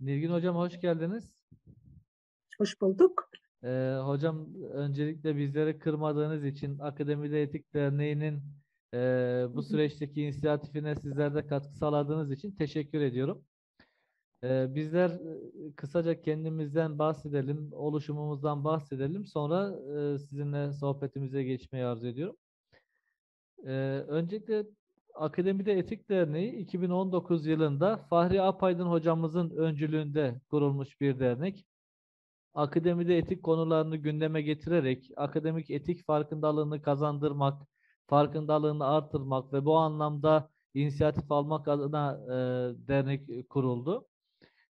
Nilgün Hocam hoş geldiniz. Hoş bulduk. Ee, hocam öncelikle bizleri kırmadığınız için Akademide Etik Derneği'nin e, bu süreçteki inisiyatifine sizler de katkı sağladığınız için teşekkür ediyorum. Ee, bizler e, kısaca kendimizden bahsedelim, oluşumumuzdan bahsedelim. Sonra e, sizinle sohbetimize geçmeyi arzu ediyorum. Ee, öncelikle Akademide Etik Derneği 2019 yılında Fahri Apaydın hocamızın öncülüğünde kurulmuş bir dernek. Akademide etik konularını gündeme getirerek akademik etik farkındalığını kazandırmak, farkındalığını artırmak ve bu anlamda inisiyatif almak adına e, dernek kuruldu.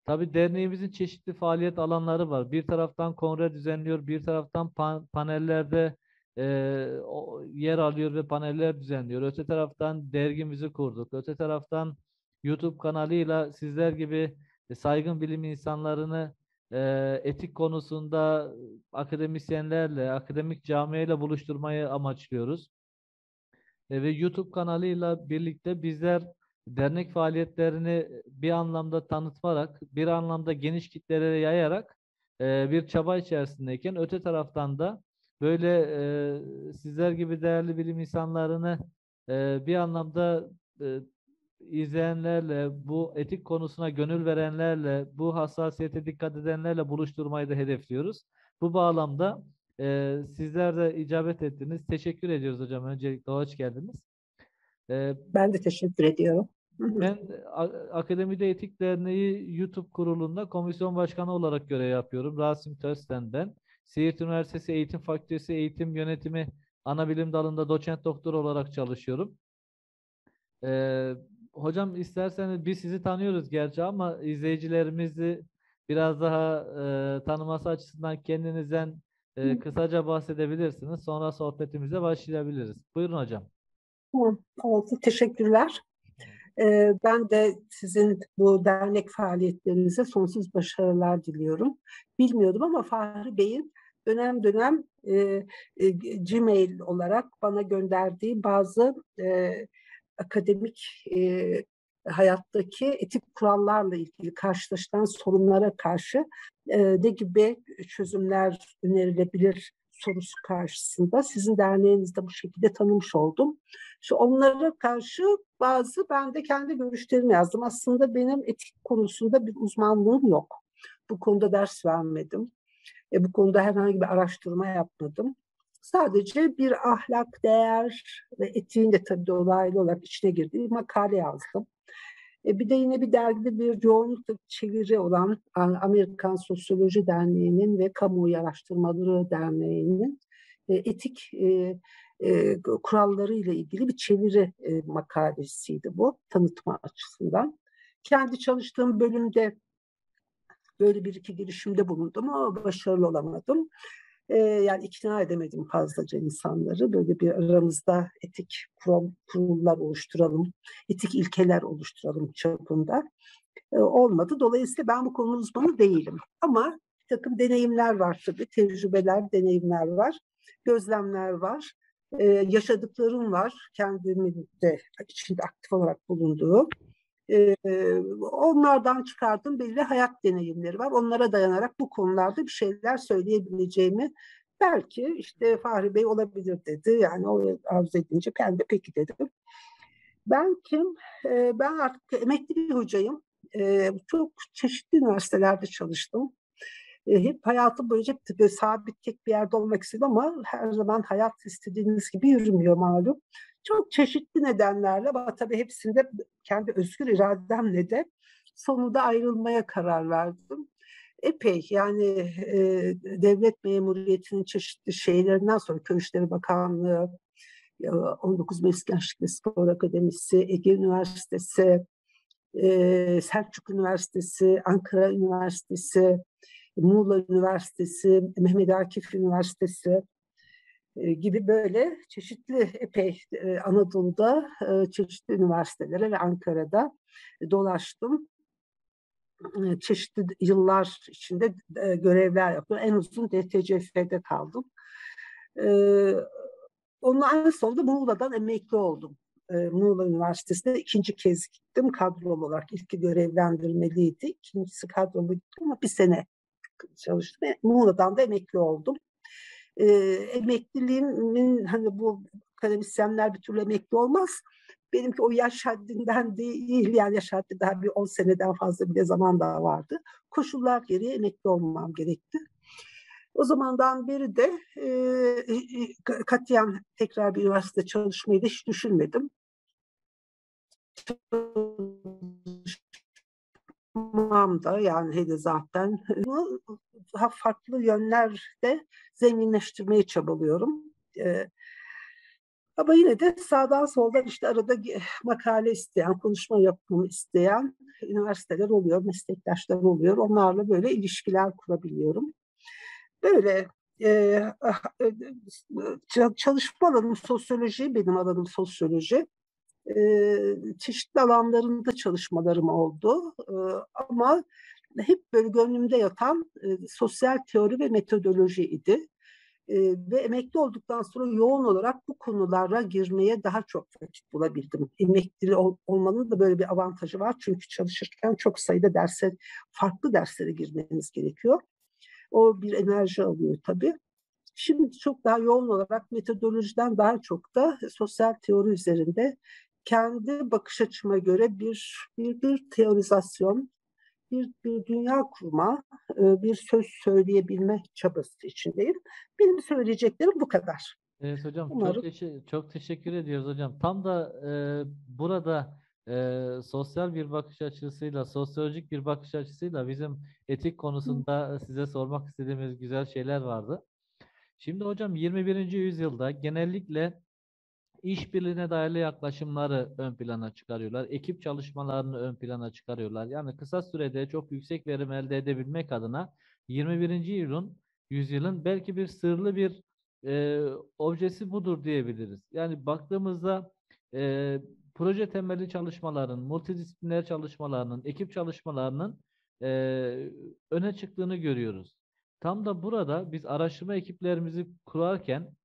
Tabi derneğimizin çeşitli faaliyet alanları var. Bir taraftan kongre düzenliyor, bir taraftan pan panellerde e, yer alıyor ve paneller düzenliyor. Öte taraftan dergimizi kurduk. Öte taraftan YouTube kanalıyla sizler gibi saygın bilim insanlarını e, etik konusunda akademisyenlerle, akademik camiayla buluşturmayı amaçlıyoruz. E, ve YouTube kanalıyla birlikte bizler dernek faaliyetlerini bir anlamda tanıtmarak, bir anlamda geniş kitlelere yayarak e, bir çaba içerisindeyken öte taraftan da böyle e, sizler gibi değerli bilim insanlarını e, bir anlamda e, izleyenlerle, bu etik konusuna gönül verenlerle, bu hassasiyete dikkat edenlerle buluşturmayı da hedefliyoruz. Bu bağlamda e, sizler de icabet ettiniz. Teşekkür ediyoruz hocam. Öncelikle hoş geldiniz. E, ben de teşekkür ediyorum. Ben Akademide Etik Derneği YouTube kurulunda komisyon başkanı olarak görev yapıyorum. Rasim Tösten ben. Siirt Üniversitesi Eğitim Fakültesi Eğitim Yönetimi ana bilim dalında doçent doktor olarak çalışıyorum. Ee, hocam isterseniz biz sizi tanıyoruz gerçi ama izleyicilerimizi biraz daha e, tanıması açısından kendinizden e, kısaca bahsedebilirsiniz. Sonra sohbetimize başlayabiliriz. Buyurun hocam. Tamam, teşekkürler. Ee, ben de sizin bu dernek faaliyetlerinize sonsuz başarılar diliyorum. Bilmiyordum ama Fahri Bey'in dönem dönem e, e, Gmail olarak bana gönderdiği bazı e, akademik e, hayattaki etik kurallarla ilgili karşılaşılan sorunlara karşı e, ne gibi çözümler önerilebilir sorusu karşısında sizin derneğinizde bu şekilde tanımış oldum. Şu onlara karşı bazı ben de kendi görüşlerimi yazdım. Aslında benim etik konusunda bir uzmanlığım yok. Bu konuda ders vermedim. E, bu konuda herhangi bir araştırma yapmadım. Sadece bir ahlak, değer ve etiğin de tabii dolaylı olarak içine girdiği makale yazdım. E, bir de yine bir dergide bir yoğunlukla çeviri olan Amerikan Sosyoloji Derneği'nin ve Kamuoyu Araştırmaları Derneği'nin e, etik e, e, kuralları ile ilgili bir çeviri e, makalesiydi bu tanıtma açısından. Kendi çalıştığım bölümde böyle bir iki girişimde bulundum ama başarılı olamadım. E, yani ikna edemedim fazlaca insanları. Böyle bir aramızda etik kurum, kurumlar oluşturalım, etik ilkeler oluşturalım çapında. E, olmadı. Dolayısıyla ben bu konu uzmanı değilim. Ama bir takım deneyimler var tabii. Tecrübeler, deneyimler var. Gözlemler var. Ee, yaşadıklarım var. Kendimin de içinde aktif olarak bulunduğu. Ee, onlardan çıkardığım belli hayat deneyimleri var. Onlara dayanarak bu konularda bir şeyler söyleyebileceğimi belki işte Fahri Bey olabilir dedi. Yani o arzu edince ben de peki dedim. Ben kim? Ee, ben artık emekli bir hocayım. Ee, çok çeşitli üniversitelerde çalıştım. Hep hayatım boyunca sabit tek bir yerde olmak istedim ama her zaman hayat istediğiniz gibi yürümüyor malum. Çok çeşitli nedenlerle ama tabii hepsinde kendi özgür irademle de sonunda ayrılmaya karar verdim. Epey yani e, devlet memuriyetinin çeşitli şeylerinden sonra Köy İşleri Bakanlığı, 19 Mayıs Gençlik ve Spor Akademisi, Ege Üniversitesi, e, Selçuk Üniversitesi, Ankara Üniversitesi, Muğla Üniversitesi, Mehmet Akif Üniversitesi, gibi böyle çeşitli epey e, Anadolu'da e, çeşitli üniversitelere ve Ankara'da dolaştım. Çeşitli yıllar içinde görevler yaptım. En uzun DTCF'de kaldım. Onun en Muğla'dan emekli oldum. e, Muğla Üniversitesi'nde ikinci kez gittim kadrolu olarak. İlki görevlendirmeliydi. İkincisi kadrolu gittim ama bir sene çalıştım. E, Muğla'dan da emekli oldum. E, emekliliğimin hani bu akademisyenler bir türlü emekli olmaz. Benimki o yaş haddinden değil yani yaş haddi daha bir 10 seneden fazla bile zaman daha vardı. Koşullar gereği emekli olmam gerekti. O zamandan beri de e, e, katiyen tekrar bir üniversite çalışmayı da hiç düşünmedim. Çalışmam da yani hele zaten daha farklı yönlerde zenginleştirmeye çabalıyorum. E, ama yine de sağdan soldan işte arada makale isteyen, konuşma yapmamı isteyen üniversiteler oluyor, meslektaşlar oluyor. Onlarla böyle ilişkiler kurabiliyorum. Böyle e, ah, e, çalışma alanım sosyoloji, benim alanım sosyoloji. E, çeşitli alanlarında çalışmalarım oldu. E, ama hep böyle gönlümde yatan e, sosyal teori ve metodoloji idi. E, ve emekli olduktan sonra yoğun olarak bu konulara girmeye daha çok vakit bulabildim. Emekli ol, olmanın da böyle bir avantajı var. Çünkü çalışırken çok sayıda derse, farklı derslere girmeniz gerekiyor. O bir enerji alıyor tabii. Şimdi çok daha yoğun olarak metodolojiden daha çok da sosyal teori üzerinde kendi bakış açıma göre bir bir, bir teorizasyon, bir, bir dünya kurma, e, bir söz söyleyebilme çabası içindeyim. Benim söyleyeceklerim bu kadar. Evet hocam Umarım. çok, teşe- çok teşekkür ediyoruz hocam. Tam da e, burada e, sosyal bir bakış açısıyla, sosyolojik bir bakış açısıyla bizim etik konusunda size sormak istediğimiz güzel şeyler vardı. Şimdi hocam 21. yüzyılda genellikle işbirliğine dayalı yaklaşımları ön plana çıkarıyorlar. Ekip çalışmalarını ön plana çıkarıyorlar. Yani kısa sürede çok yüksek verim elde edebilmek adına 21. yılın yüzyılın belki bir sırlı bir e, objesi budur diyebiliriz. Yani baktığımızda e, proje temelli çalışmaların, multidisipliner çalışmalarının, ekip çalışmalarının e, öne çıktığını görüyoruz. Tam da burada biz araştırma ekiplerimizi kurarken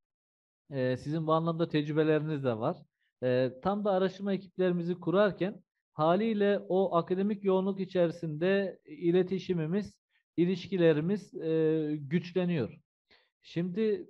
e, sizin bu anlamda tecrübeleriniz de var. E, tam da araştırma ekiplerimizi kurarken haliyle o akademik yoğunluk içerisinde iletişimimiz, ilişkilerimiz e, güçleniyor. Şimdi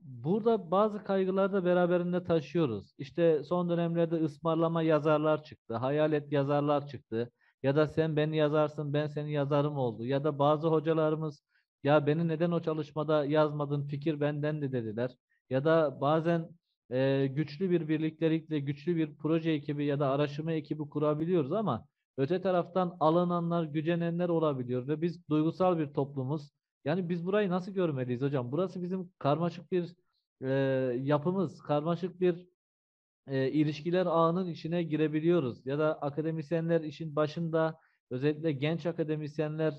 burada bazı kaygılar da beraberinde taşıyoruz. İşte son dönemlerde ısmarlama yazarlar çıktı, hayalet yazarlar çıktı. Ya da sen beni yazarsın, ben seni yazarım oldu. Ya da bazı hocalarımız ya beni neden o çalışmada yazmadın, fikir benden de dediler. Ya da bazen e, güçlü bir birliktelikle güçlü bir proje ekibi ya da araştırma ekibi kurabiliyoruz ama öte taraftan alınanlar, gücenenler olabiliyor ve biz duygusal bir toplumuz. Yani biz burayı nasıl görmeliyiz hocam? Burası bizim karmaşık bir e, yapımız, karmaşık bir e, ilişkiler ağının içine girebiliyoruz. Ya da akademisyenler işin başında, özellikle genç akademisyenler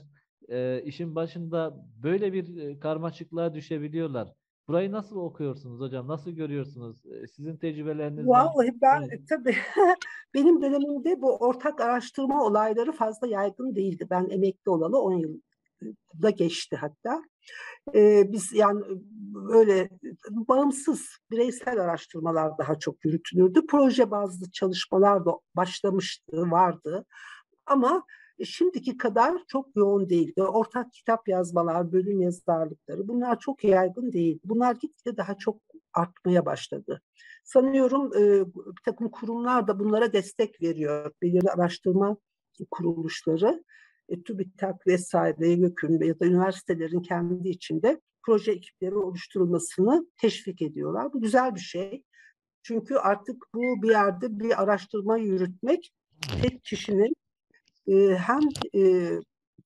e, işin başında böyle bir karmaşıklığa düşebiliyorlar. Burayı nasıl okuyorsunuz hocam? Nasıl görüyorsunuz? E, sizin tecrübeleriniz Vallahi ben evet. tabii benim dönemimde bu ortak araştırma olayları fazla yaygın değildi. Ben emekli olalı 10 yıl da geçti hatta. Ee, biz yani öyle bağımsız bireysel araştırmalar daha çok yürütülürdü. Proje bazlı çalışmalar da başlamıştı, vardı. Ama şimdiki kadar çok yoğun değildi. Ortak kitap yazmalar, bölüm yazarlıkları bunlar çok yaygın değil. Bunlar gitgide daha çok artmaya başladı. Sanıyorum e, bir takım kurumlar da bunlara destek veriyor. Belirli araştırma kuruluşları e, TÜBİTAK vesaire, YÖK'ün ya da üniversitelerin kendi içinde proje ekipleri oluşturulmasını teşvik ediyorlar. Bu güzel bir şey. Çünkü artık bu bir yerde bir araştırma yürütmek tek kişinin e, hem e,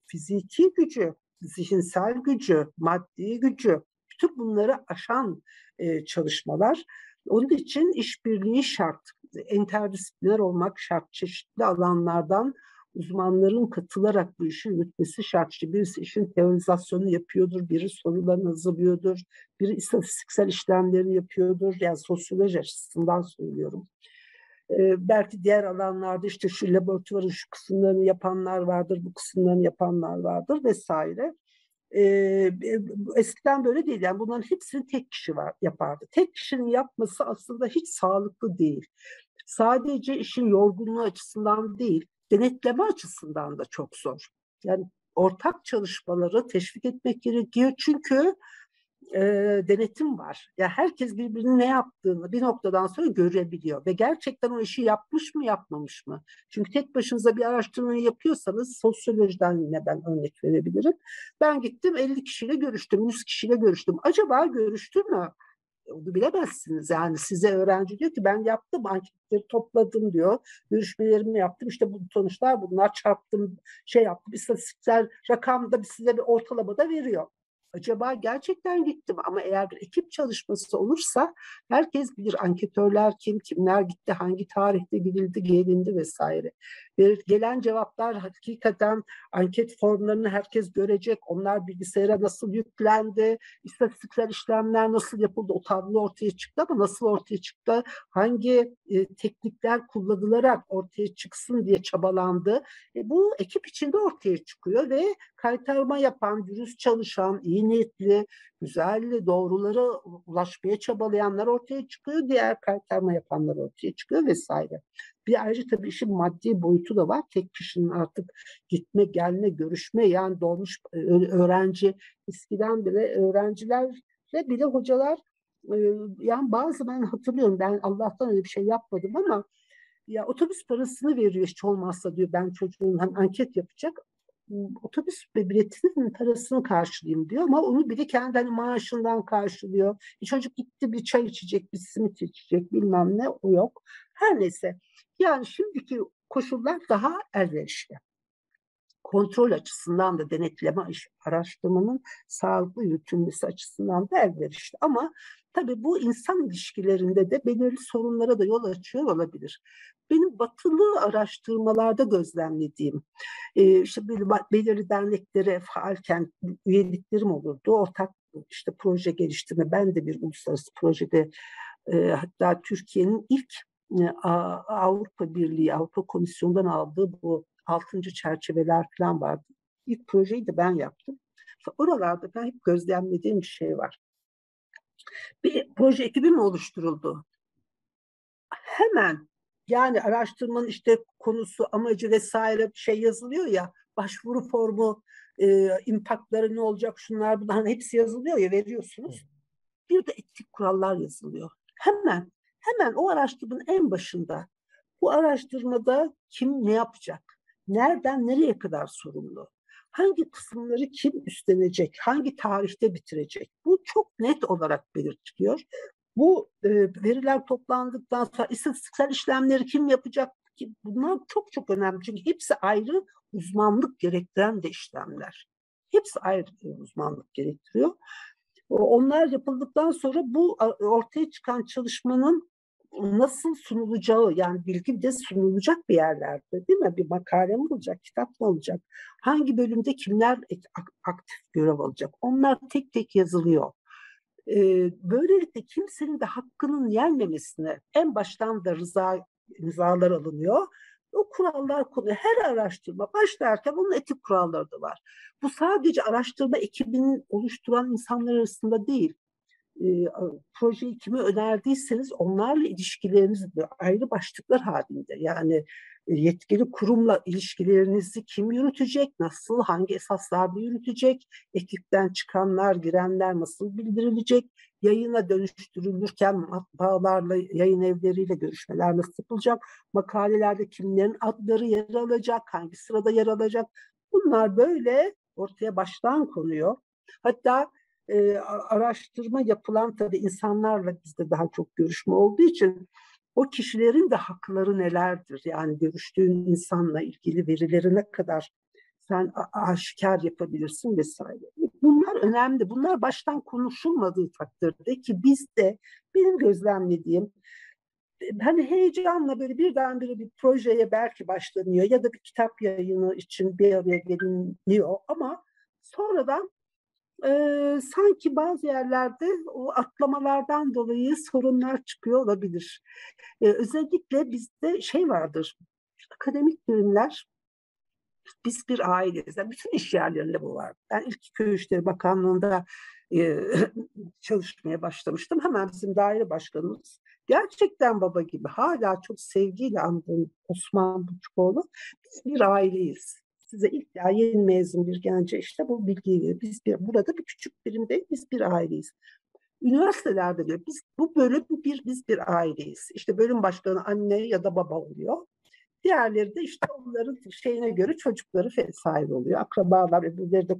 fiziki gücü, zihinsel gücü, maddi gücü, bütün bunları aşan e, çalışmalar. Onun için işbirliği şart, interdisipliner olmak şart, çeşitli alanlardan uzmanların katılarak bu işi yürütmesi şart. İşte birisi işin teorizasyonu yapıyordur, biri sorularını hazırlıyordur, biri istatistiksel işlemleri yapıyordur. Yani sosyoloji açısından söylüyorum. Ee, belki diğer alanlarda işte şu laboratuvarın şu kısımlarını yapanlar vardır, bu kısımlarını yapanlar vardır vesaire. e, eskiden böyle değil. Yani bunların hepsini tek kişi var, yapardı. Tek kişinin yapması aslında hiç sağlıklı değil. Sadece işin yorgunluğu açısından değil, denetleme açısından da çok zor. Yani ortak çalışmaları teşvik etmek gerekiyor. Çünkü e, denetim var. Ya herkes birbirinin ne yaptığını bir noktadan sonra görebiliyor ve gerçekten o işi yapmış mı yapmamış mı? Çünkü tek başınıza bir araştırmayı yapıyorsanız sosyolojiden yine ben örnek verebilirim. Ben gittim 50 kişiyle görüştüm, 100 kişiyle görüştüm. Acaba görüştü mü? Onu bilemezsiniz yani size öğrenci diyor ki ben yaptım anketleri topladım diyor. Görüşmelerimi yaptım işte bu sonuçlar bunlar çarptım şey yaptım istatistiksel rakam da size bir ortalamada veriyor acaba gerçekten gittim ama eğer bir ekip çalışması olursa herkes bilir anketörler kim, kimler gitti, hangi tarihte gidildi, gelindi vesaire. Gelen cevaplar hakikaten anket formlarını herkes görecek. Onlar bilgisayara nasıl yüklendi, istatistiksel işlemler nasıl yapıldı, o tablo ortaya çıktı ama nasıl ortaya çıktı, hangi e, teknikler kullanılarak ortaya çıksın diye çabalandı. E, bu ekip içinde ortaya çıkıyor ve kaytarma yapan, dürüst çalışan, iyi niyetli, güzel doğrulara ulaşmaya çabalayanlar ortaya çıkıyor. Diğer kaytarma yapanlar ortaya çıkıyor vesaire. Bir ayrıca tabii işin maddi boyutu da var. Tek kişinin artık gitme, gelme, görüşme yani dolmuş e, öğrenci eskiden bile öğrencilerle bile hocalar e, yani bazı ben hatırlıyorum ben Allah'tan öyle bir şey yapmadım ama ya otobüs parasını veriyor hiç olmazsa diyor ben çocuğun hani anket yapacak otobüs biletinin parasını karşılayayım diyor ama onu biri kendi hani maaşından karşılıyor. Bir çocuk gitti bir çay içecek, bir simit içecek bilmem ne o yok. Her neyse yani şimdiki koşullar daha elverişli. Kontrol açısından da denetleme araştırmanın sağlıklı yürütülmesi açısından da elverişli. Ama tabii bu insan ilişkilerinde de belirli sorunlara da yol açıyor olabilir. Benim batılı araştırmalarda gözlemlediğim, e, işte belirli derneklere faalken üyeliklerim olurdu. Ortak işte proje geliştirme, ben de bir uluslararası projede e, hatta Türkiye'nin ilk e, Avrupa Birliği, Avrupa Komisyonu'ndan aldığı bu altıncı çerçeveler falan vardı. İlk projeyi de ben yaptım. Oralarda ben hep gözlemlediğim bir şey var. Bir proje ekibi mi oluşturuldu? Hemen yani araştırmanın işte konusu, amacı vesaire şey yazılıyor ya, başvuru formu, e, impactları ne olacak, şunlar bunlar hepsi yazılıyor ya veriyorsunuz. Bir de etik kurallar yazılıyor. Hemen hemen o araştırmanın en başında bu araştırmada kim ne yapacak? Nereden nereye kadar sorumlu? Hangi kısımları kim üstlenecek? Hangi tarihte bitirecek? Bu çok net olarak belirtiliyor. Bu e, veriler toplandıktan sonra istatistiksel işlemleri kim yapacak? Bunlar çok çok önemli. Çünkü hepsi ayrı uzmanlık gerektiren de işlemler. Hepsi ayrı uzmanlık gerektiriyor. Onlar yapıldıktan sonra bu ortaya çıkan çalışmanın nasıl sunulacağı yani bilgi de sunulacak bir yerlerde değil mi? Bir makale mi olacak, kitap mı olacak? Hangi bölümde kimler aktif görev alacak? Onlar tek tek yazılıyor. Böylelikle kimsenin de hakkının yenmemesine en baştan da rıza imzalar alınıyor. O kurallar konu her araştırma başlarken bunun etik kuralları da var. Bu sadece araştırma ekibinin oluşturan insanlar arasında değil e, projeyi kime önerdiyseniz onlarla ilişkileriniz ayrı başlıklar halinde. Yani yetkili kurumla ilişkilerinizi kim yürütecek, nasıl, hangi esaslarda yürütecek, ekipten çıkanlar, girenler nasıl bildirilecek, yayına dönüştürülürken matbaalarla, yayın evleriyle görüşmeler nasıl yapılacak, makalelerde kimlerin adları yer alacak, hangi sırada yer alacak. Bunlar böyle ortaya baştan konuyor. Hatta e, araştırma yapılan tabii insanlarla bizde daha çok görüşme olduğu için o kişilerin de hakları nelerdir? Yani görüştüğün insanla ilgili verileri ne kadar sen aşikar yapabilirsin vesaire. Bunlar önemli. Bunlar baştan konuşulmadığı takdirde ki bizde benim gözlemlediğim hani heyecanla böyle birdenbire bir projeye belki başlanıyor ya da bir kitap yayını için bir araya geliniyor ama sonradan e, sanki bazı yerlerde o atlamalardan dolayı sorunlar çıkıyor olabilir. E, özellikle bizde şey vardır, akademik bilimler biz bir aileyiz. Yani bütün iş yerlerinde bu var. Ben ilk Köy İşleri Bakanlığı'nda e, çalışmaya başlamıştım. Hemen bizim daire başkanımız gerçekten baba gibi hala çok sevgiyle andığım Osman Buçukoğlu biz bir aileyiz. Size ilk daha yeni mezun bir gence işte bu bilgiyi veriyor. Biz bir, burada bir küçük birimde biz bir aileyiz. Üniversitelerde diyor biz bu bölüm bir biz bir aileyiz. İşte bölüm başkanı anne ya da baba oluyor. Diğerleri de işte onların şeyine göre çocukları vesaire oluyor. Akrabalar, öbürleri de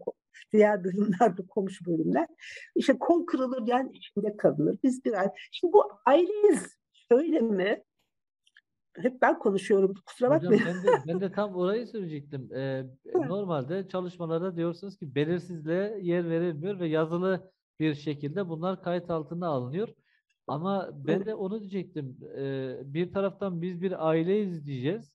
diğer bölümlerde komşu bölümler. İşte kol kırılır yani içinde kalınır. Biz bir aile. Şimdi bu aileyiz. Şöyle mi? Hep ben konuşuyorum. Kusura Hocam bakmayın. ben de, ben de tam orayı söyleyecektim. Ee, normalde çalışmalarda diyorsunuz ki belirsizliğe yer verilmiyor ve yazılı bir şekilde bunlar kayıt altına alınıyor. Ama ben de onu diyecektim. Ee, bir taraftan biz bir aileyiz diyeceğiz.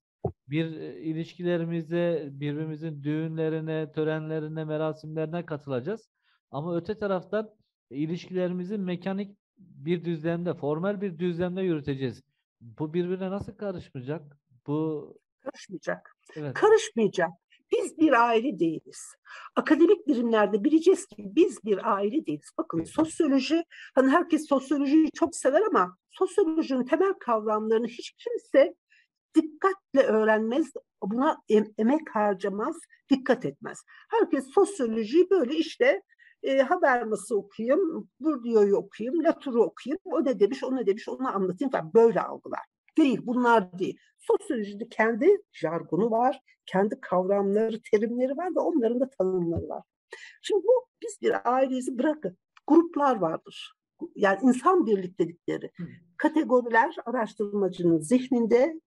Bir e, ilişkilerimize, birbirimizin düğünlerine, törenlerine, merasimlerine katılacağız. Ama öte taraftan ilişkilerimizi mekanik bir düzlemde, formal bir düzlemde yürüteceğiz. Bu birbirine nasıl karışmayacak? Bu Karışmayacak. evet. Karışmayacak. Biz bir aile değiliz. Akademik birimlerde bileceğiz ki biz bir aile değiliz. Bakın sosyoloji, hani herkes sosyolojiyi çok sever ama sosyolojinin temel kavramlarını hiç kimse dikkatle öğrenmez, buna em- emek harcamaz, dikkat etmez. Herkes sosyolojiyi böyle işte e, Habermas'ı okuyayım, Bourdieu'yu okuyayım, Latour'u okuyayım, o ne demiş, o ne demiş, onu anlatayım falan böyle algılar. Değil, bunlar değil. Sosyolojide kendi jargonu var, kendi kavramları, terimleri var ve onların da tanımları var. Şimdi bu biz bir aileyiz bırakın. Gruplar vardır. Yani insan birliktelikleri. Kategoriler araştırmacının zihninde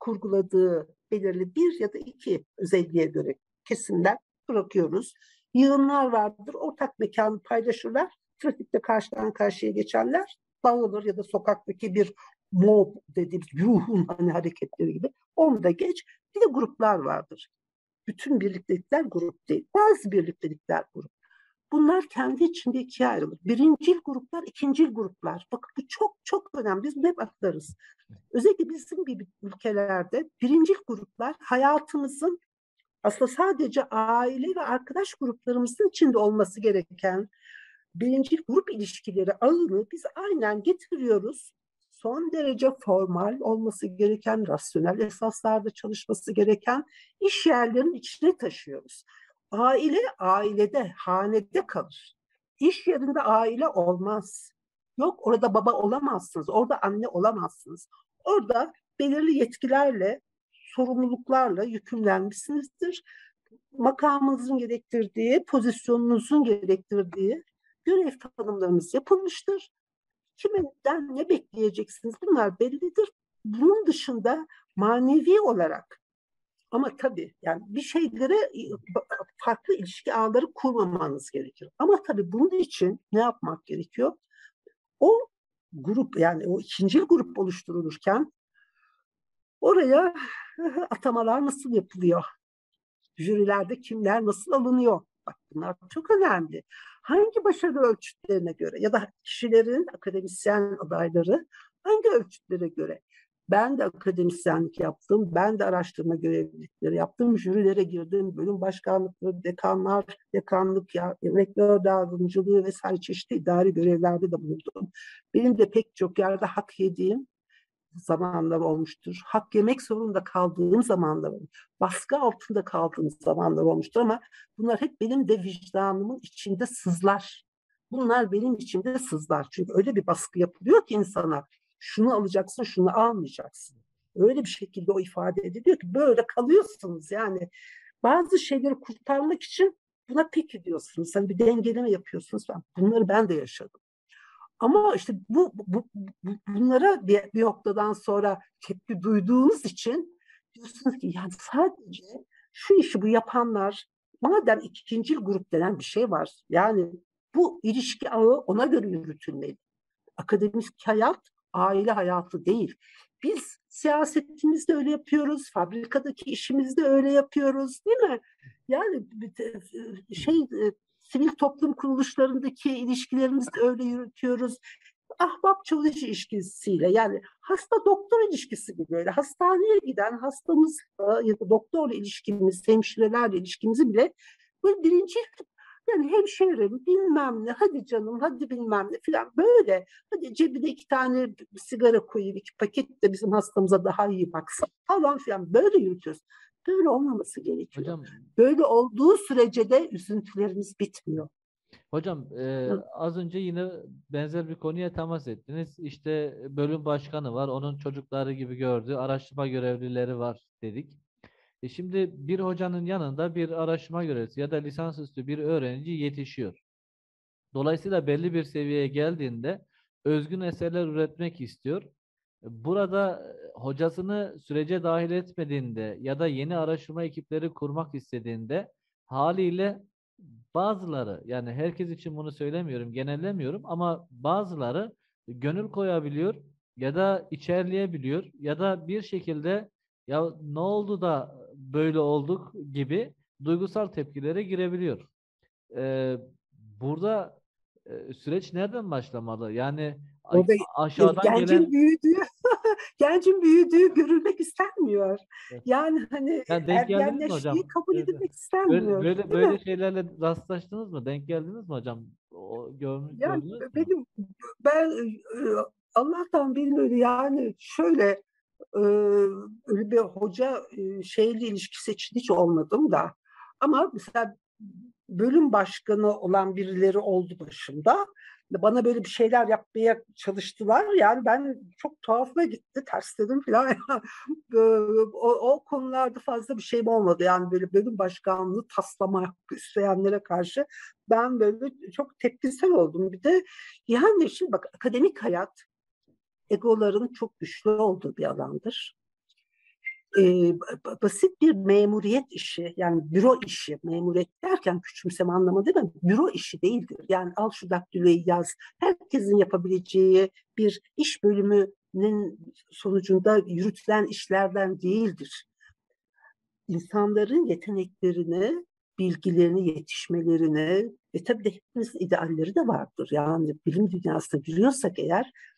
kurguladığı belirli bir ya da iki özelliğe göre kesimler bırakıyoruz. Yığınlar vardır, ortak mekanı paylaşırlar. Trafikte karşıdan karşıya geçenler dağılır ya da sokaktaki bir mob dediğimiz ruhun hani hareketleri gibi. Onu da geç. Bir de gruplar vardır. Bütün birliktelikler grup değil. Bazı birliktelikler grup. Bunlar kendi içinde ikiye ayrılır. Birincil gruplar, ikincil gruplar. Bakın bu çok çok önemli. Biz hep atlarız. Özellikle bizim gibi ülkelerde birincil gruplar hayatımızın aslında sadece aile ve arkadaş gruplarımızın içinde olması gereken birincil grup ilişkileri ağını biz aynen getiriyoruz. Son derece formal olması gereken, rasyonel esaslarda çalışması gereken iş yerlerinin içine taşıyoruz. Aile ailede, hanede kalır. İş yerinde aile olmaz. Yok orada baba olamazsınız, orada anne olamazsınız. Orada belirli yetkilerle, sorumluluklarla yükümlenmişsinizdir. Makamınızın gerektirdiği, pozisyonunuzun gerektirdiği görev tanımlarınız yapılmıştır. Kiminden ne bekleyeceksiniz bunlar bellidir. Bunun dışında manevi olarak ama tabii yani bir şeylere e, farklı ilişki ağları kurmamanız gerekir. Ama tabii bunun için ne yapmak gerekiyor? O grup yani o ikinci grup oluşturulurken oraya atamalar nasıl yapılıyor? Jürilerde kimler nasıl alınıyor? Bak bunlar çok önemli. Hangi başarı ölçütlerine göre ya da kişilerin akademisyen adayları hangi ölçütlere göre? Ben de akademisyenlik yaptım, ben de araştırma görevlilikleri yaptım, jürilere girdim, bölüm başkanlıkları, dekanlar, dekanlık, ya, rektör yardımcılığı vesaire çeşitli idari görevlerde de bulundum. Benim de pek çok yerde hak yediğim zamanlar olmuştur. Hak yemek zorunda kaldığım zamanlar olmuştur. Baskı altında kaldığım zamanlar olmuştur ama bunlar hep benim de vicdanımın içinde sızlar. Bunlar benim içimde sızlar. Çünkü öyle bir baskı yapılıyor ki insana. Şunu alacaksın, şunu almayacaksın. Öyle bir şekilde o ifade ediliyor ki böyle kalıyorsunuz yani. Bazı şeyleri kurtarmak için buna pek ediyorsunuz. Hani bir dengeleme yapıyorsunuz. Bunları ben de yaşadım. Ama işte bu, bu, bu bunlara bir, bir noktadan sonra tepki duyduğunuz için diyorsunuz ki yani sadece şu işi bu yapanlar madem ikinci grup denen bir şey var. Yani bu ilişki ağı ona göre yürütülmeli. Akademik hayat aile hayatı değil. Biz siyasetimizde öyle yapıyoruz, fabrikadaki işimizde öyle yapıyoruz değil mi? Yani şey sivil toplum kuruluşlarındaki ilişkilerimizi öyle yürütüyoruz. ahbap çalış ilişkisiyle yani hasta doktor ilişkisi gibi böyle hastaneye giden hastamızla ya da doktorla ilişkimiz, hemşirelerle ilişkimizi bile böyle birinci yani hemşehrim bilmem ne hadi canım hadi bilmem ne falan böyle hadi cebine iki tane sigara koyayım iki paket de bizim hastamıza daha iyi baksın falan filan böyle yürütüyoruz. Böyle olmaması gerekiyor. Hocam Böyle olduğu sürece de üzüntülerimiz bitmiyor. Hocam e, az önce yine benzer bir konuya temas ettiniz. İşte bölüm başkanı var, onun çocukları gibi gördü, araştırma görevlileri var dedik. E şimdi bir hocanın yanında bir araştırma görevlisi ya da lisansüstü bir öğrenci yetişiyor. Dolayısıyla belli bir seviyeye geldiğinde özgün eserler üretmek istiyor. Burada e, hocasını sürece dahil etmediğinde ya da yeni araştırma ekipleri kurmak istediğinde haliyle bazıları yani herkes için bunu söylemiyorum, genellemiyorum ama bazıları gönül koyabiliyor ya da içerleyebiliyor ya da bir şekilde ya ne oldu da böyle olduk gibi duygusal tepkilere girebiliyor. Ee, burada süreç nereden başlamalı? Yani Orada aşağıdan gencin gelen büyüdüğü, gencin büyüdüğü görülmek istenmiyor. Evet. Yani hani Yani denk hocam? kabul Evet. edilmek böyle istenmiyor. böyle böyle mi? şeylerle rastlaştınız mı? Denk geldiniz mi hocam? O görmüş Yani gördünüz benim ben e, Allah'tan öyle yani şöyle e, öyle bir hoca e, şeyle ilişkisi için hiç olmadım da ama mesela bölüm başkanı olan birileri oldu başımda. Bana böyle bir şeyler yapmaya çalıştılar. Yani ben çok tuhafıma gitti. Tersledim falan. O, o konularda fazla bir şeyim olmadı. Yani böyle bölüm başkanlığı taslamak isteyenlere karşı ben böyle çok tepkisel oldum. Bir de yani şimdi bak akademik hayat egoların çok güçlü olduğu bir alandır. Ba- basit bir memuriyet işi yani büro işi memuriyet derken küçümseme anlamı değil mi? Büro işi değildir. Yani al şu daktiloyu yaz. Herkesin yapabileceği bir iş bölümünün sonucunda yürütülen işlerden değildir. İnsanların yeteneklerini, bilgilerini, yetişmelerini ve tabii de hepimizin idealleri de vardır. Yani bilim dünyasına giriyorsak eğer e,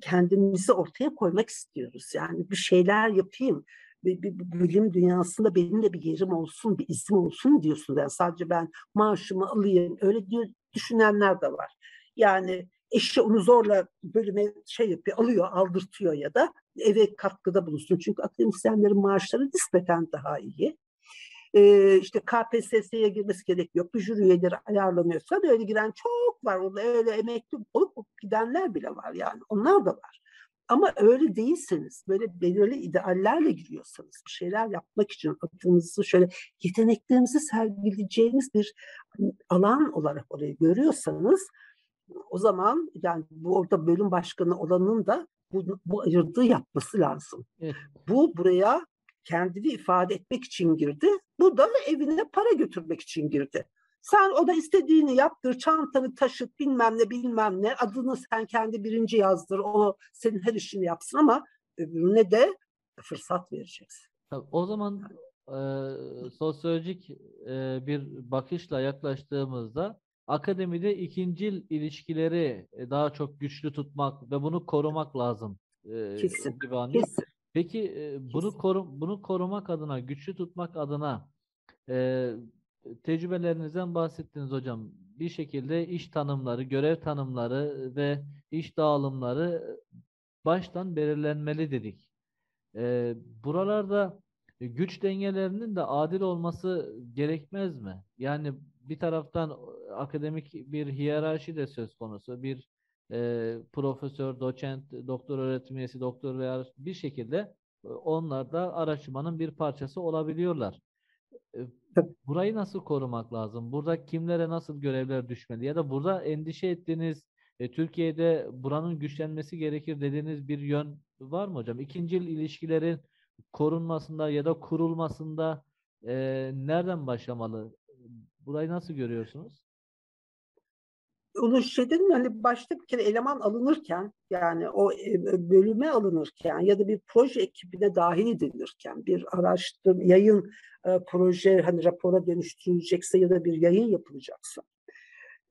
kendimizi ortaya koymak istiyoruz. Yani bir şeyler yapayım. Bir, bir, bir bilim dünyasında benim de bir yerim olsun, bir izim olsun diyorsun. Yani sadece ben maaşımı alayım. Öyle diyor, düşünenler de var. Yani eşi onu zorla bölüme şey yapıyor, alıyor, aldırtıyor ya da eve katkıda bulunsun. Çünkü akademisyenlerin maaşları nispeten daha iyi. Ee, işte KPSS'ye girmesi gerekiyor. Bir jüri üyeleri ayarlanıyorsa da öyle giren çok var. Orada öyle emekli olup gidenler bile var yani. Onlar da var. Ama öyle değilseniz, böyle belirli ideallerle giriyorsanız, bir şeyler yapmak için adınızı şöyle yeteneklerinizi sergileyeceğiniz bir alan olarak orayı görüyorsanız o zaman yani bu orada bölüm başkanı olanın da bu, bu ayırdığı yapması lazım. Evet. Bu buraya kendini ifade etmek için girdi. Bu da evine para götürmek için girdi. Sen o da istediğini yaptır, çantanı taşıt, bilmem ne bilmem ne. Adını sen kendi birinci yazdır, o senin her işini yapsın ama öbürüne de fırsat vereceksin. Tabii, o zaman e, sosyolojik e, bir bakışla yaklaştığımızda akademide ikincil ilişkileri e, daha çok güçlü tutmak ve bunu korumak lazım e, Kesin, gibi. Kesin. Peki e, bunu koru bunu korumak adına, güçlü tutmak adına e, tecrübelerinizden bahsettiniz hocam. Bir şekilde iş tanımları, görev tanımları ve iş dağılımları baştan belirlenmeli dedik. E, buralarda güç dengelerinin de adil olması gerekmez mi? Yani bir taraftan akademik bir hiyerarşi de söz konusu. Bir e, profesör, doçent, doktor öğretim üyesi, doktor veya bir şekilde e, onlar da araştırmanın bir parçası olabiliyorlar. E. Burayı nasıl korumak lazım? Burada kimlere nasıl görevler düşmeli? Ya da burada endişe ettiğiniz e, Türkiye'de buranın güçlenmesi gerekir dediğiniz bir yön var mı hocam? İkincil ilişkilerin korunmasında ya da kurulmasında e, nereden başlamalı? Burayı nasıl görüyorsunuz? Onu şey dedim hani başta bir kere eleman alınırken yani o e, bölüme alınırken ya da bir proje ekibine dahil edilirken bir araştırma, yayın e, proje hani rapora dönüştürülecekse ya da bir yayın yapılacaksa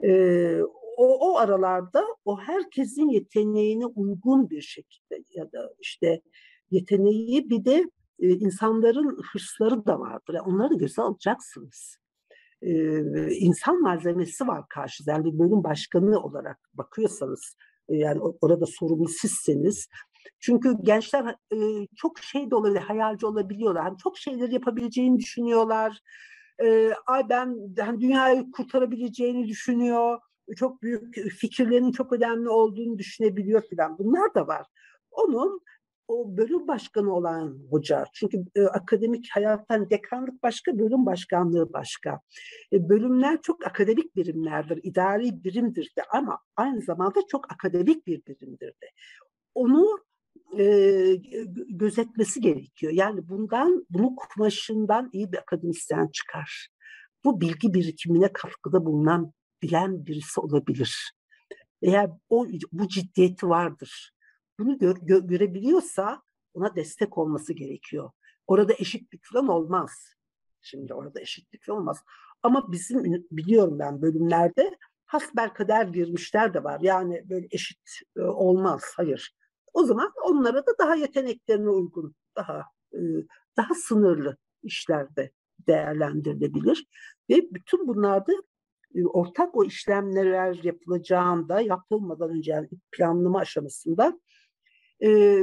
e, o, o aralarda o herkesin yeteneğine uygun bir şekilde ya da işte yeteneği bir de e, insanların hırsları da vardır. Yani onları da göze alacaksınız. İnsan malzemesi var karşıda. Yani bir bölüm başkanı olarak bakıyorsanız e, yani orada sorumlu sizseniz çünkü gençler e, çok şey de olabilir, hayalci olabiliyorlar. Yani çok şeyler yapabileceğini düşünüyorlar. E, ay ben yani dünyayı kurtarabileceğini düşünüyor. Çok büyük fikirlerinin çok önemli olduğunu düşünebiliyor falan. Bunlar da var. Onun o bölüm başkanı olan hoca. Çünkü e, akademik hayattan dekanlık başka, bölüm başkanlığı başka. E, bölümler çok akademik birimlerdir, idari birimdir de ama aynı zamanda çok akademik bir birimdir de. Onu e, gözetmesi gerekiyor. Yani bundan, bunu kumaşından iyi bir akademisyen çıkar. Bu bilgi birikimine katkıda bulunan, bilen birisi olabilir. Eğer o bu ciddiyeti vardır bunu gör, gö, görebiliyorsa ona destek olması gerekiyor. Orada eşitlik falan olmaz. Şimdi orada eşitlik olmaz. Ama bizim biliyorum ben bölümlerde hasbel kader girmişler de var. Yani böyle eşit e, olmaz. Hayır. O zaman onlara da daha yeteneklerine uygun, daha e, daha sınırlı işlerde değerlendirilebilir. Ve bütün bunlarda e, ortak o işlemler yapılacağında, yapılmadan önce yani planlama aşamasında e,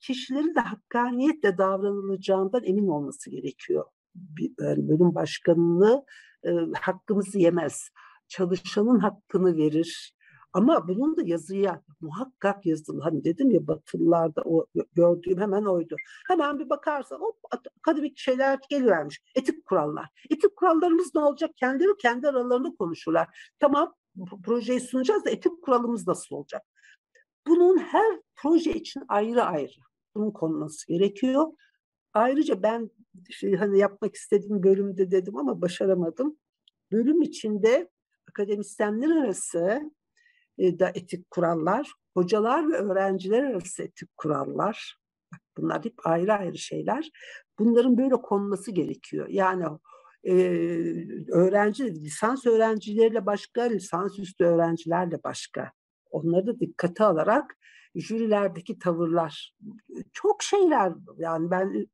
kişilerin de hakkaniyetle davranılacağından emin olması gerekiyor. Bir, yani bölüm başkanını e, hakkımızı yemez. Çalışanın hakkını verir. Ama bunun da yazıya muhakkak yazılı. Hani dedim ya Batılılarda o gördüğüm hemen oydu. Hemen bir bakarsan hop akademik şeyler gelivermiş. Etik kurallar. Etik kurallarımız ne olacak? Kendileri kendi aralarında konuşurlar. Tamam projeyi sunacağız da etik kuralımız nasıl olacak? Bunun her proje için ayrı ayrı bunun konması gerekiyor. Ayrıca ben şey, hani yapmak istediğim bölümde dedim ama başaramadım. Bölüm içinde akademisyenler arası e, da etik kurallar, hocalar ve öğrenciler arası etik kurallar. Bunlar hep ayrı ayrı şeyler. Bunların böyle konması gerekiyor. Yani e, öğrenci, lisans öğrencileriyle başka, lisans üstü öğrencilerle başka onları da dikkate alarak jürilerdeki tavırlar çok şeyler yani ben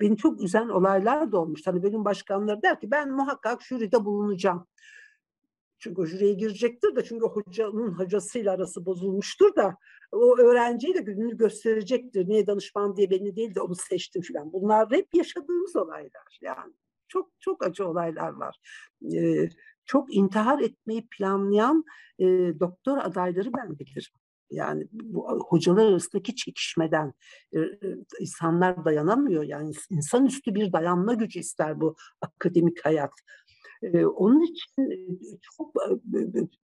beni çok üzen olaylar da olmuş. Hani benim başkanları der ki ben muhakkak jüride bulunacağım. Çünkü jüriye girecektir de çünkü hocanın hocasıyla arası bozulmuştur da o öğrenciyle gününü gösterecektir. Niye danışman diye beni değil de onu seçtim falan. Bunlar hep yaşadığımız olaylar yani. Çok çok acı olaylar var. Ee, çok intihar etmeyi planlayan e, doktor adayları ben bilirim. Yani bu hocalar arasındaki çekişmeden e, insanlar dayanamıyor. Yani insanüstü bir dayanma gücü ister bu akademik hayat. E, onun için çok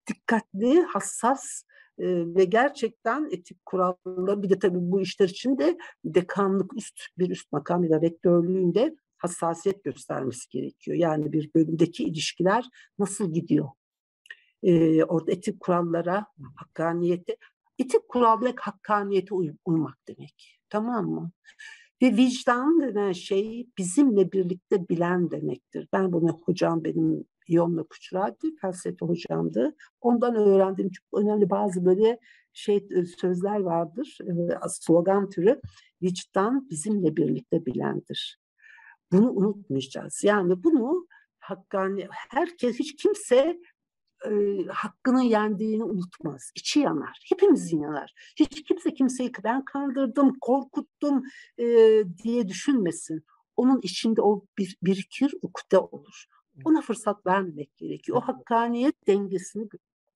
dikkatli, hassas ve gerçekten etik kuralları bir de tabii bu işler için de dekanlık üst bir üst makam ya da rektörlüğünde hassasiyet göstermesi gerekiyor. Yani bir bölümdeki ilişkiler nasıl gidiyor? Ee, orada etik kurallara, hakkaniyete, etik kural demek hakkaniyete uy- uymak demek. Tamam mı? Ve vicdan denen şey bizimle birlikte bilen demektir. Ben bunu hocam benim Yomla Kuçradi felsefe hocamdı. Ondan öğrendiğim çok önemli bazı böyle şey sözler vardır. Slogan türü. Vicdan bizimle birlikte bilendir. Bunu unutmayacağız. Yani bunu hakkani herkes hiç kimse e, hakkını yendiğini unutmaz. İçi yanar. Hepimizin yanar. Hiç kimse kimseyi ben kandırdım, korkuttum e, diye düşünmesin. Onun içinde o bir, birikir, ukde olur. Ona fırsat vermemek gerekiyor. O hakkaniyet dengesini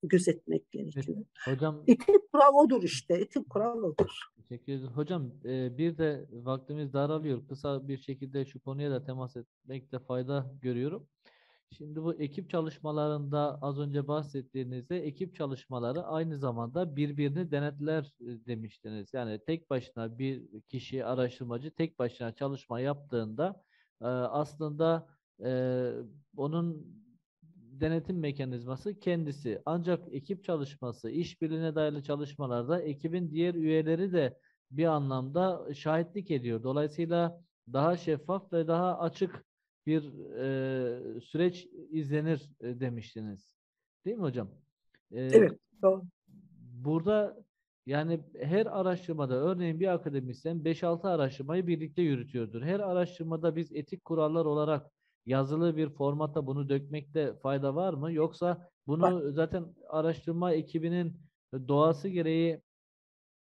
gözetmek gerekiyor. Hocam etik kural odur işte. Etik kural odur. Teşekkür ederim. Hocam e, bir de vaktimiz daralıyor. Kısa bir şekilde şu konuya da temas etmekte fayda görüyorum. Şimdi bu ekip çalışmalarında az önce bahsettiğinizde ekip çalışmaları aynı zamanda birbirini denetler e, demiştiniz. Yani tek başına bir kişi araştırmacı tek başına çalışma yaptığında e, aslında onun denetim mekanizması kendisi. Ancak ekip çalışması, işbirliğine dayalı çalışmalarda ekibin diğer üyeleri de bir anlamda şahitlik ediyor. Dolayısıyla daha şeffaf ve daha açık bir e, süreç izlenir e, demiştiniz. Değil mi hocam? Ee, Evet, doğru. Burada yani her araştırmada örneğin bir akademisyen 5-6 araştırmayı birlikte yürütüyordur. Her araştırmada biz etik kurallar olarak yazılı bir formata bunu dökmekte fayda var mı? Yoksa bunu zaten araştırma ekibinin doğası gereği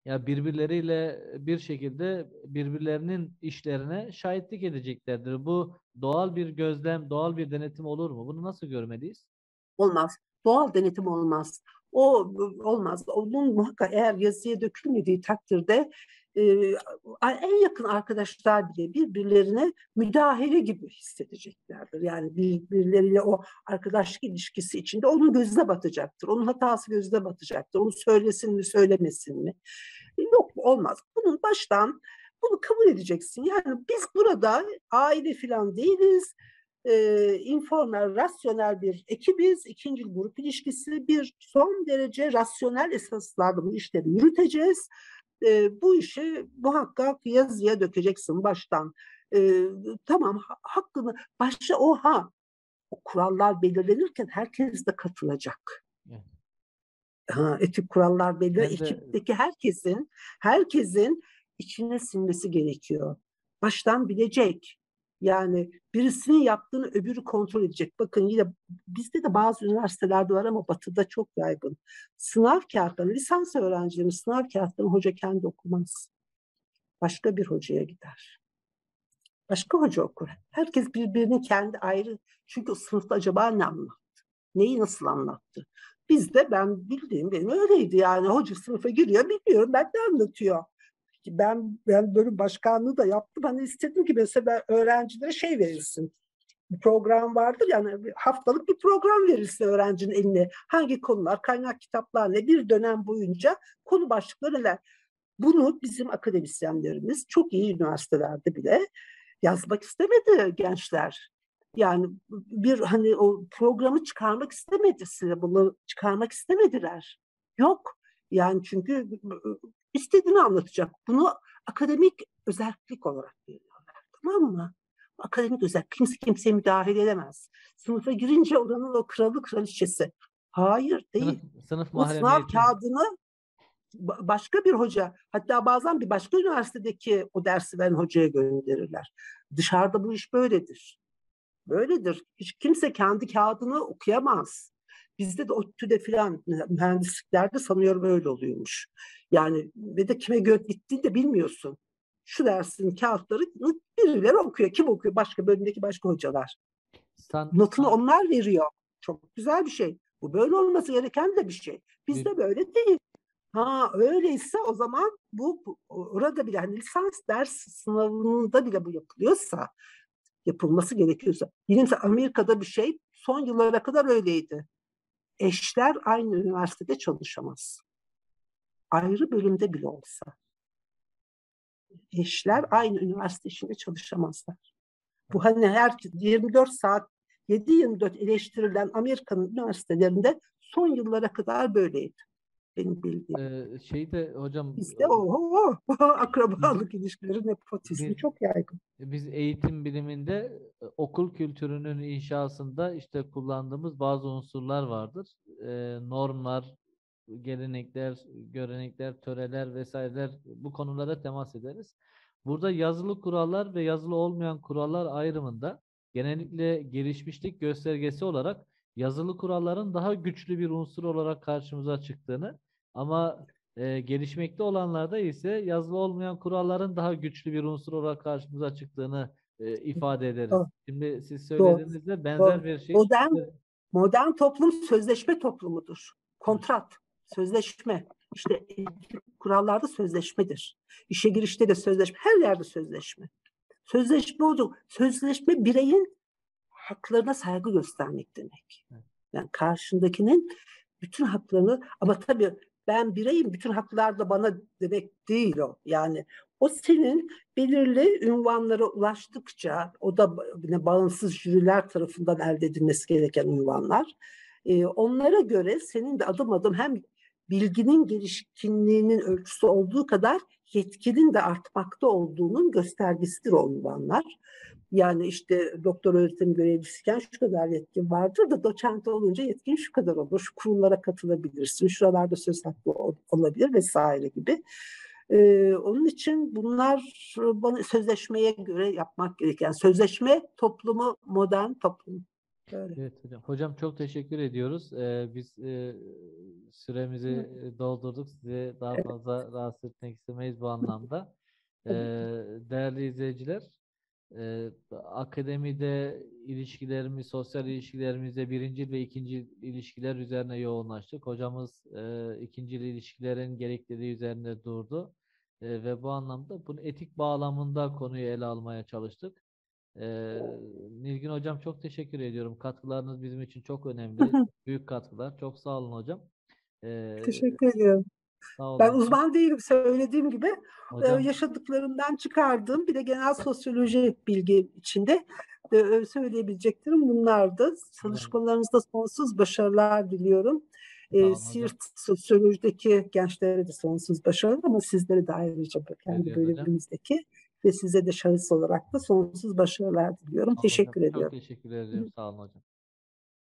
ya birbirleriyle bir şekilde birbirlerinin işlerine şahitlik edeceklerdir. Bu doğal bir gözlem, doğal bir denetim olur mu? Bunu nasıl görmeliyiz? Olmaz. Doğal denetim olmaz. O olmaz. Onun muhakkak eğer yazıya dökülmediği takdirde e, en yakın arkadaşlar bile birbirlerine müdahale gibi hissedeceklerdir. Yani birbirleriyle o arkadaşlık ilişkisi içinde onun gözüne batacaktır. Onun hatası gözüne batacaktır. Onu söylesin mi söylemesin mi? Yok olmaz. Bunun baştan bunu kabul edeceksin. Yani biz burada aile falan değiliz e, informal, rasyonel bir ekibiz. İkinci grup ilişkisi bir son derece rasyonel esaslarda bu işleri yürüteceğiz. E, bu işi muhakkak yazıya dökeceksin baştan. E, tamam hakkını başta o ha o kurallar belirlenirken herkes de katılacak. Ha, etik kurallar belirli. Ekipteki herkesin herkesin içine sinmesi gerekiyor. Baştan bilecek. Yani birisinin yaptığını öbürü kontrol edecek. Bakın yine bizde de bazı üniversitelerde var ama batıda çok yaygın. Sınav kağıtlarını, lisans öğrencilerinin sınav kağıtlarını hoca kendi okumaz. Başka bir hocaya gider. Başka hoca okur. Herkes birbirinin kendi ayrı. Çünkü sınıfta acaba ne anlattı? Neyi nasıl anlattı? Bizde ben bildiğim benim öyleydi yani. Hoca sınıfa giriyor bilmiyorum ben ne anlatıyor ben ben bölüm başkanlığı da yaptım. Hani istedim ki mesela öğrencilere şey verilsin. Bir program vardır yani haftalık bir program verilsin öğrencinin eline. Hangi konular, kaynak kitaplar ne bir dönem boyunca konu başlıkları neler. Bunu bizim akademisyenlerimiz çok iyi üniversitelerde bile yazmak istemedi gençler. Yani bir hani o programı çıkarmak istemedi bunu çıkarmak istemediler. Yok. Yani çünkü istediğini anlatacak. Bunu akademik özellik olarak görüyorlar. Tamam mı? Akademik özel. Kimse kimseye müdahale edemez. Sınıfa girince oranın o kralı kraliçesi. Hayır değil. Sınıf, sınıf Bu sınav kağıdını başka bir hoca hatta bazen bir başka üniversitedeki o dersi veren hocaya gönderirler. Dışarıda bu iş böyledir. Böyledir. Hiç kimse kendi kağıdını okuyamaz. Bizde de ODTÜ'de filan mühendisliklerde sanıyorum öyle oluyormuş. Yani ve de kime göt gittiğini de bilmiyorsun. Şu dersin kağıtları birileri okuyor. Kim okuyor? Başka bölümdeki başka hocalar. Sen, Notunu sen... onlar veriyor. Çok güzel bir şey. Bu böyle olması gereken de bir şey. Bizde bir... böyle değil. Ha öyleyse o zaman bu, orada bile hani lisans ders sınavında bile bu yapılıyorsa yapılması gerekiyorsa. Yine Amerika'da bir şey son yıllara kadar öyleydi eşler aynı üniversitede çalışamaz. Ayrı bölümde bile olsa. Eşler aynı üniversite içinde çalışamazlar. Bu hani her 24 saat 7-24 eleştirilen Amerika'nın üniversitelerinde son yıllara kadar böyleydi. Benim bildiğim. Ee, şeyde hocam bizde o akrabalık ilişkileri nepotizmi biz, çok yaygın. Biz eğitim biliminde okul kültürünün inşasında işte kullandığımız bazı unsurlar vardır. Ee, normlar, gelenekler, görenekler, töreler vesaireler bu konulara temas ederiz. Burada yazılı kurallar ve yazılı olmayan kurallar ayrımında genellikle gelişmişlik göstergesi olarak yazılı kuralların daha güçlü bir unsur olarak karşımıza çıktığını ama e, gelişmekte olanlarda ise yazılı olmayan kuralların daha güçlü bir unsur olarak karşımıza çıktığını e, ifade ederiz. Doğru. Şimdi siz söylediğinizde benzer Doğru. bir şey. Modern, modern toplum sözleşme toplumudur. Kontrat, sözleşme. İşte kurallarda sözleşmedir. İşe girişte de sözleşme, her yerde sözleşme. Sözleşme olacak. Sözleşme bireyin haklarına saygı göstermek demek. Yani karşındakinin bütün haklarını ama tabii ben bireyim bütün haklar da bana demek değil o. Yani o senin belirli ünvanlara ulaştıkça o da bağımsız jüriler tarafından elde edilmesi gereken ünvanlar. E, onlara göre senin de adım adım hem bilginin gelişkinliğinin ölçüsü olduğu kadar yetkinin de artmakta olduğunun göstergesidir o unvanlar. Yani işte doktor öğretim görevlisiyken şu kadar yetkin vardır da doçent olunca yetkin şu kadar olur. Şu kurullara katılabilirsin, şuralarda söz hakkı ol- olabilir vesaire gibi. Ee, onun için bunlar bana sözleşmeye göre yapmak gereken. Sözleşme toplumu modern toplum. Böyle. Evet hocam. Hocam çok teşekkür ediyoruz. Ee, biz e, süremizi e, doldurduk. Sizi daha fazla rahatsız etmek istemeyiz bu anlamda. Ee, değerli izleyiciler, e, akademide ilişkilerimiz, sosyal ilişkilerimizde birinci ve ikinci ilişkiler üzerine yoğunlaştık. Hocamız e, ikinci ilişkilerin gerekliliği üzerinde durdu. E, ve bu anlamda bunu etik bağlamında konuyu ele almaya çalıştık. Ee, Nilgün Hocam çok teşekkür ediyorum. Katkılarınız bizim için çok önemli. Büyük katkılar. Çok sağ olun hocam. Ee, Teşekkür ediyorum. sağ olun Ben uzman değilim söylediğim gibi. Hocam, yaşadıklarımdan çıkardığım bir de genel sosyoloji bilgi içinde söyleyebileceklerim bunlardı. Çalışmalarınızda sonsuz başarılar diliyorum. E. Siirt sosyolojideki gençlere de sonsuz başarılar ama sizlere de ayrıca kendi Ediyoruz hocam. Ve size de şahıs olarak da sonsuz başarılar diliyorum. hocam. Teşekkür ediyorum. Çok teşekkür ederim. Sağ olun hocam.